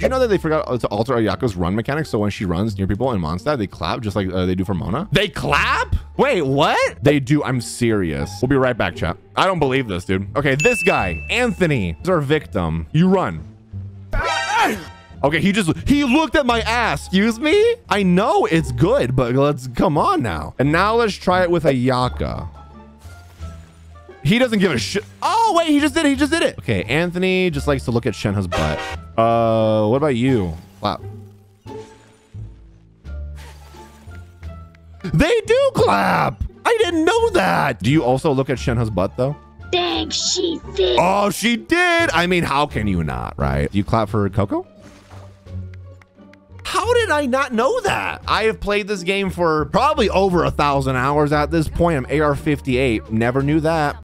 Did you know that they forgot to alter Ayaka's run mechanics? So when she runs near people in Mondstadt, they clap just like uh, they do for Mona. They clap? Wait, what? They do. I'm serious. We'll be right back, chat. I don't believe this, dude. Okay, this guy, Anthony, is our victim. You run. Okay, he just he looked at my ass. Excuse me? I know it's good, but let's come on now. And now let's try it with Ayaka. He doesn't give a shit. Oh, wait, he just did it. He just did it. Okay, Anthony just likes to look at Shenhe's butt. Uh, what about you? Wow. They do clap. I didn't know that. Do you also look at Shenhe's butt though? Dang, she did. Oh, she did. I mean, how can you not, right? Do you clap for Coco? How did I not know that? I have played this game for probably over a thousand hours at this point. I'm AR 58. Never knew that.